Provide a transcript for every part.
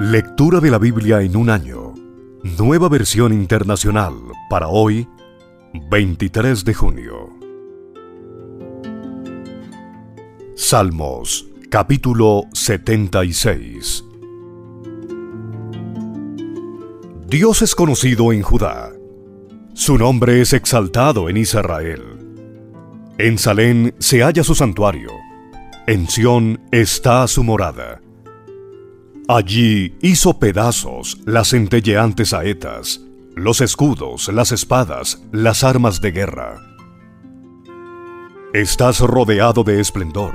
Lectura de la Biblia en un año. Nueva versión internacional para hoy, 23 de junio. Salmos, capítulo 76. Dios es conocido en Judá. Su nombre es exaltado en Israel. En Salén se halla su santuario. En Sión está su morada. Allí hizo pedazos las centelleantes saetas, los escudos, las espadas, las armas de guerra. Estás rodeado de esplendor.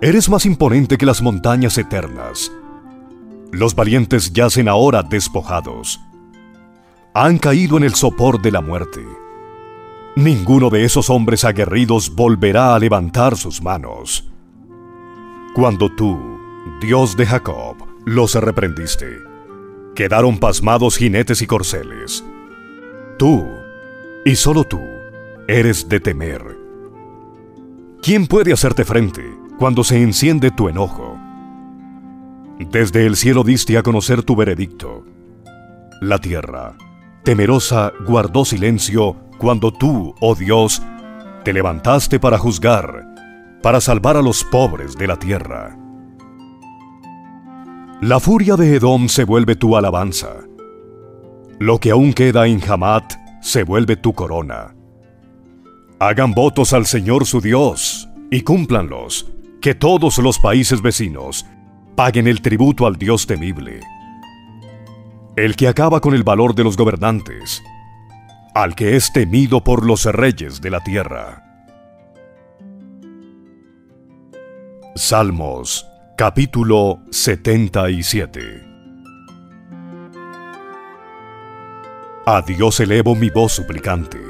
Eres más imponente que las montañas eternas. Los valientes yacen ahora despojados. Han caído en el sopor de la muerte. Ninguno de esos hombres aguerridos volverá a levantar sus manos. Cuando tú, Dios de Jacob, los reprendiste. Quedaron pasmados jinetes y corceles. Tú, y solo tú, eres de temer. ¿Quién puede hacerte frente cuando se enciende tu enojo? Desde el cielo diste a conocer tu veredicto. La tierra, temerosa, guardó silencio cuando tú, oh Dios, te levantaste para juzgar, para salvar a los pobres de la tierra. La furia de Edom se vuelve tu alabanza. Lo que aún queda en Hamat se vuelve tu corona. Hagan votos al Señor su Dios y cúmplanlos, que todos los países vecinos paguen el tributo al Dios temible. El que acaba con el valor de los gobernantes, al que es temido por los reyes de la tierra. Salmos Capítulo 77 A Dios elevo mi voz suplicante.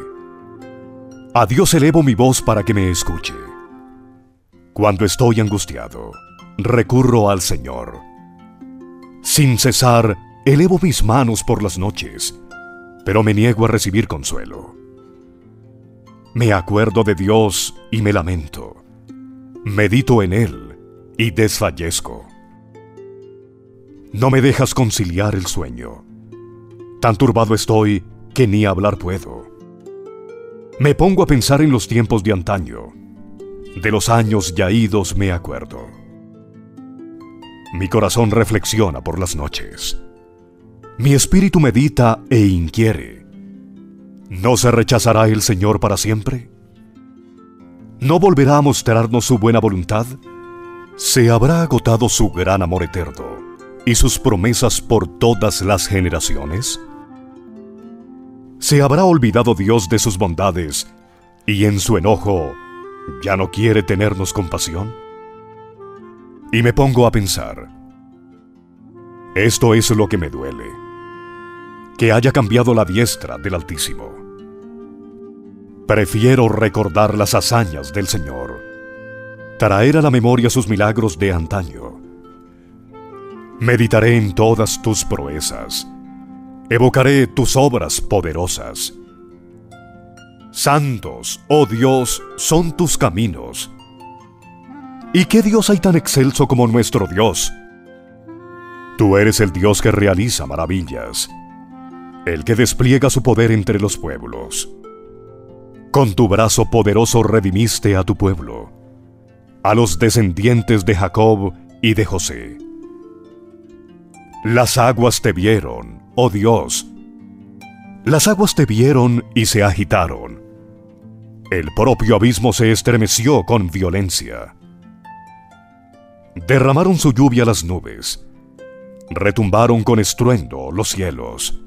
A Dios elevo mi voz para que me escuche. Cuando estoy angustiado, recurro al Señor. Sin cesar, elevo mis manos por las noches, pero me niego a recibir consuelo. Me acuerdo de Dios y me lamento. Medito en Él y desfallezco. No me dejas conciliar el sueño. Tan turbado estoy que ni hablar puedo. Me pongo a pensar en los tiempos de antaño. De los años ya idos me acuerdo. Mi corazón reflexiona por las noches. Mi espíritu medita e inquiere. ¿No se rechazará el Señor para siempre? ¿No volverá a mostrarnos su buena voluntad? Se habrá agotado su gran amor eterno y sus promesas por todas las generaciones. ¿Se habrá olvidado Dios de sus bondades y en su enojo ya no quiere tenernos compasión? Y me pongo a pensar, esto es lo que me duele, que haya cambiado la diestra del Altísimo. Prefiero recordar las hazañas del Señor traer a la memoria sus milagros de antaño. Meditaré en todas tus proezas, evocaré tus obras poderosas. Santos, oh Dios, son tus caminos. ¿Y qué Dios hay tan excelso como nuestro Dios? Tú eres el Dios que realiza maravillas, el que despliega su poder entre los pueblos. Con tu brazo poderoso redimiste a tu pueblo a los descendientes de Jacob y de José. Las aguas te vieron, oh Dios. Las aguas te vieron y se agitaron. El propio abismo se estremeció con violencia. Derramaron su lluvia las nubes. Retumbaron con estruendo los cielos.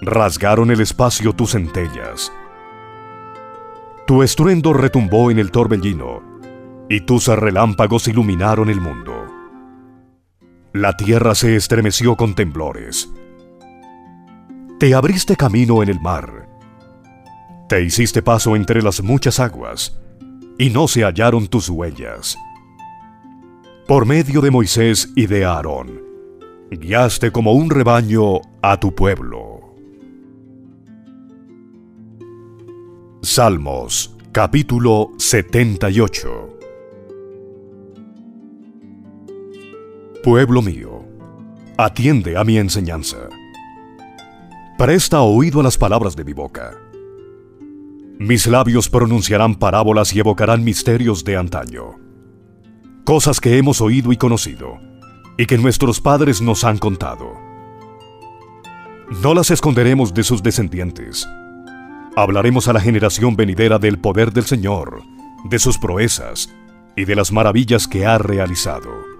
Rasgaron el espacio tus centellas. Tu estruendo retumbó en el torbellino y tus relámpagos iluminaron el mundo. La tierra se estremeció con temblores. Te abriste camino en el mar. Te hiciste paso entre las muchas aguas, y no se hallaron tus huellas. Por medio de Moisés y de Aarón, guiaste como un rebaño a tu pueblo. Salmos capítulo 78 Pueblo mío, atiende a mi enseñanza. Presta oído a las palabras de mi boca. Mis labios pronunciarán parábolas y evocarán misterios de antaño, cosas que hemos oído y conocido, y que nuestros padres nos han contado. No las esconderemos de sus descendientes. Hablaremos a la generación venidera del poder del Señor, de sus proezas y de las maravillas que ha realizado.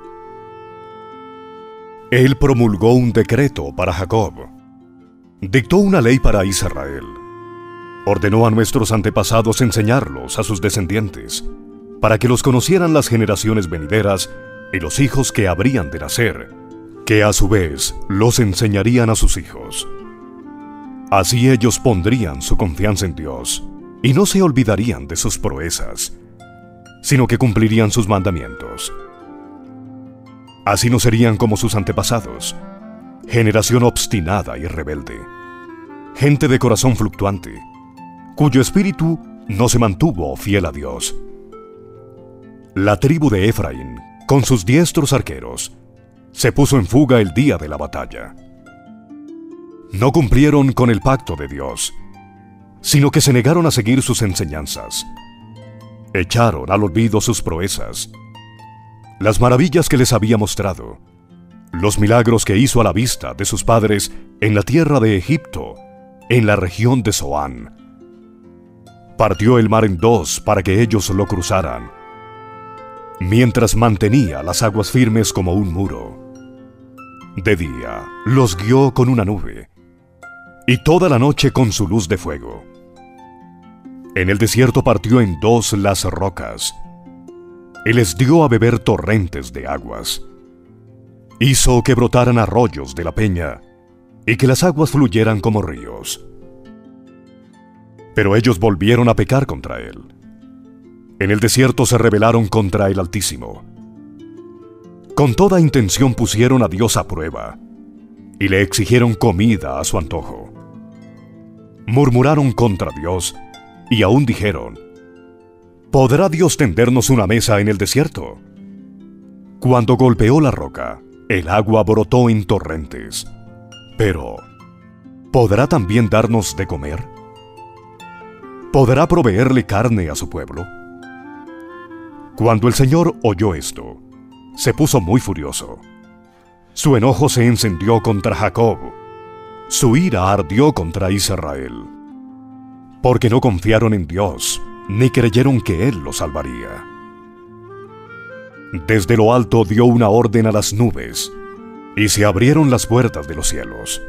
Él promulgó un decreto para Jacob dictó una ley para Israel. Ordenó a nuestros antepasados enseñarlos a sus descendientes, para que los conocieran las generaciones venideras y los hijos que habrían de nacer, que a su vez los enseñarían a sus hijos. Así ellos pondrían su confianza en Dios y no se olvidarían de sus proezas, sino que cumplirían sus mandamientos. Así no serían como sus antepasados, generación obstinada y rebelde, gente de corazón fluctuante, cuyo espíritu no se mantuvo fiel a Dios. La tribu de Efraín, con sus diestros arqueros, se puso en fuga el día de la batalla. No cumplieron con el pacto de Dios, sino que se negaron a seguir sus enseñanzas. Echaron al olvido sus proezas, las maravillas que les había mostrado, los milagros que hizo a la vista de sus padres en la tierra de Egipto, en la región de Zoán. Partió el mar en dos para que ellos lo cruzaran, mientras mantenía las aguas firmes como un muro. De día los guió con una nube, y toda la noche con su luz de fuego. En el desierto partió en dos las rocas, y les dio a beber torrentes de aguas hizo que brotaran arroyos de la peña y que las aguas fluyeran como ríos. Pero ellos volvieron a pecar contra él. En el desierto se rebelaron contra el Altísimo. Con toda intención pusieron a Dios a prueba y le exigieron comida a su antojo. Murmuraron contra Dios y aún dijeron, ¿podrá Dios tendernos una mesa en el desierto? Cuando golpeó la roca, el agua brotó en torrentes. Pero, ¿podrá también darnos de comer? ¿Podrá proveerle carne a su pueblo? Cuando el Señor oyó esto, se puso muy furioso. Su enojo se encendió contra Jacob. Su ira ardió contra Israel. Porque no confiaron en Dios, ni creyeron que Él los salvaría. Desde lo alto dio una orden a las nubes, y se abrieron las puertas de los cielos.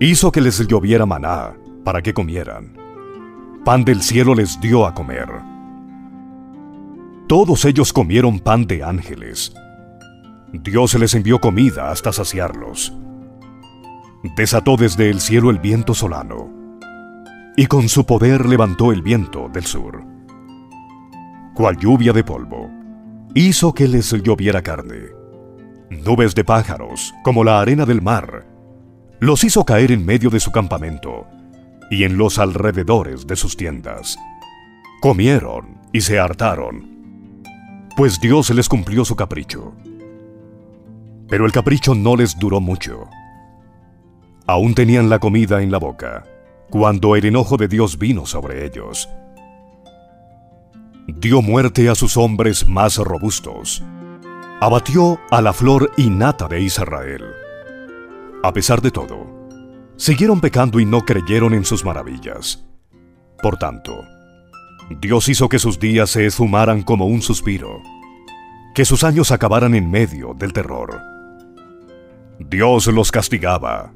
Hizo que les lloviera maná para que comieran. Pan del cielo les dio a comer. Todos ellos comieron pan de ángeles. Dios les envió comida hasta saciarlos. Desató desde el cielo el viento solano, y con su poder levantó el viento del sur. Cual lluvia de polvo, hizo que les lloviera carne. Nubes de pájaros, como la arena del mar, los hizo caer en medio de su campamento y en los alrededores de sus tiendas. Comieron y se hartaron, pues Dios les cumplió su capricho. Pero el capricho no les duró mucho. Aún tenían la comida en la boca, cuando el enojo de Dios vino sobre ellos dio muerte a sus hombres más robustos. Abatió a la flor innata de Israel. A pesar de todo, siguieron pecando y no creyeron en sus maravillas. Por tanto, Dios hizo que sus días se esfumaran como un suspiro, que sus años acabaran en medio del terror. Dios los castigaba,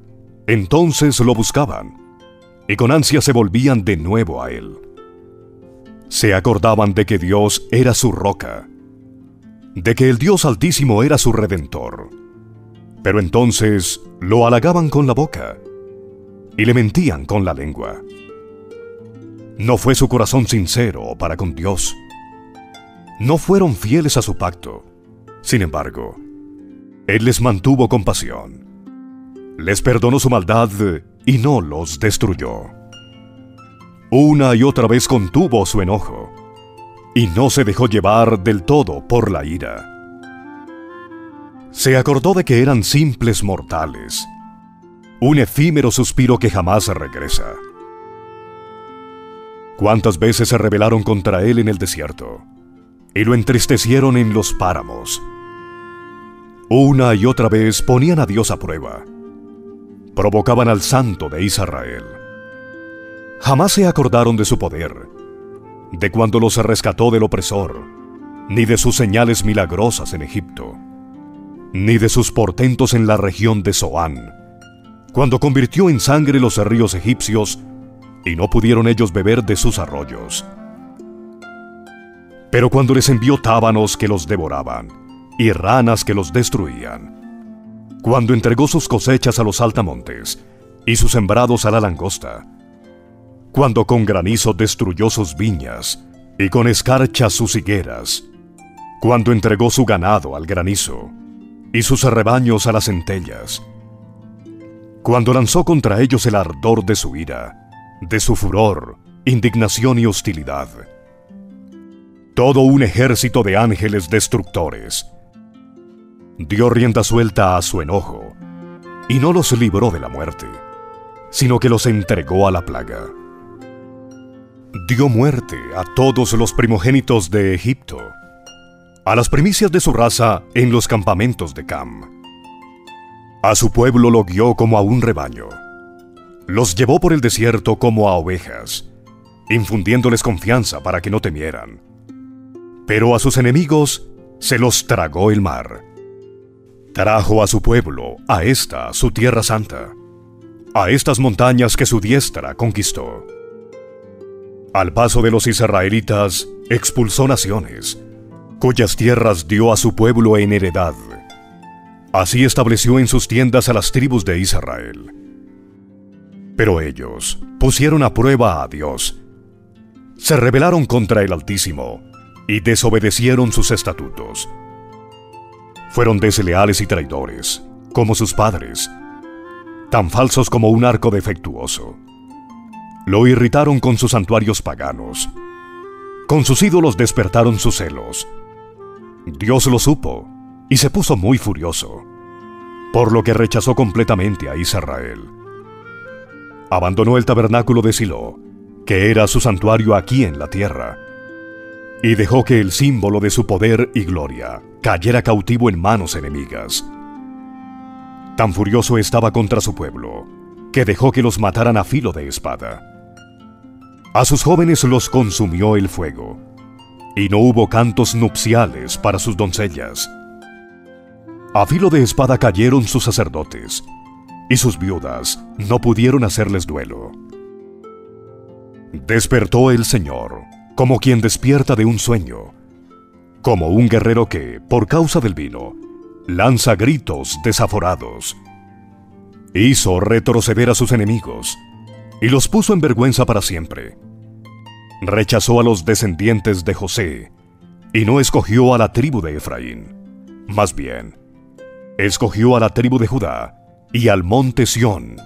entonces lo buscaban, y con ansia se volvían de nuevo a Él se acordaban de que Dios era su roca, de que el Dios Altísimo era su redentor. Pero entonces lo halagaban con la boca y le mentían con la lengua. No fue su corazón sincero para con Dios. No fueron fieles a su pacto. Sin embargo, Él les mantuvo compasión. Les perdonó su maldad y no los destruyó. Una y otra vez contuvo su enojo y no se dejó llevar del todo por la ira. se acordó de que eran simples mortales, un efímero suspiro que jamás regresa. ¿Cuántas veces se rebelaron contra él en el desierto y lo entristecieron en los páramos? Una y otra vez ponían a Dios a prueba, provocaban al santo de Israel. Jamás se acordaron de su poder, de cuando los rescató del opresor, ni de sus señales milagrosas en Egipto ni de sus portentos en la región de Zoán, cuando convirtió en sangre los ríos egipcios y no pudieron ellos beber de sus arroyos. Pero cuando les envió tábanos que los devoraban y ranas que los destruían, cuando entregó sus cosechas a los altamontes y sus sembrados a la langosta, cuando con granizo destruyó sus viñas y con escarcha sus higueras, cuando entregó su ganado al granizo, y sus rebaños a las centellas. Cuando lanzó contra ellos el ardor de su ira, de su furor, indignación y hostilidad. Todo un ejército de ángeles destructores. Dio rienda suelta a su enojo y no los libró de la muerte, sino que los entregó a la plaga. Dio muerte a todos los primogénitos de Egipto a las primicias de su raza en los campamentos de Cam. A su pueblo lo guió como a un rebaño. Los llevó por el desierto como a ovejas, infundiéndoles confianza para que no temieran. Pero a sus enemigos se los tragó el mar. Trajo a su pueblo, a esta, su tierra santa, a estas montañas que su diestra conquistó. Al paso de los israelitas, expulsó naciones, cuyas tierras dio a su pueblo en heredad. Así estableció en sus tiendas a las tribus de Israel. Pero ellos pusieron a prueba a Dios, se rebelaron contra el Altísimo y desobedecieron sus estatutos. Fueron desleales y traidores, como sus padres, tan falsos como un arco defectuoso. Lo irritaron con sus santuarios paganos. Con sus ídolos despertaron sus celos Dios lo supo y se puso muy furioso, por lo que rechazó completamente a Israel. Abandonó el tabernáculo de Silo, que era su santuario aquí en la tierra, y dejó que el símbolo de su poder y gloria cayera cautivo en manos enemigas. Tan furioso estaba contra su pueblo, que dejó que los mataran a filo de espada. A sus jóvenes los consumió el fuego, y no hubo cantos nupciales para sus doncellas. A filo de espada cayeron sus sacerdotes, y sus viudas no pudieron hacerles duelo. Despertó el Señor, como quien despierta de un sueño, como un guerrero que, por causa del vino, lanza gritos desaforados. Hizo retroceder a sus enemigos, y los puso en vergüenza para siempre rechazó a los descendientes de José y no escogió a la tribu de Efraín. Más bien, escogió a la tribu de Judá y al monte Sión,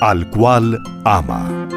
al cual ama.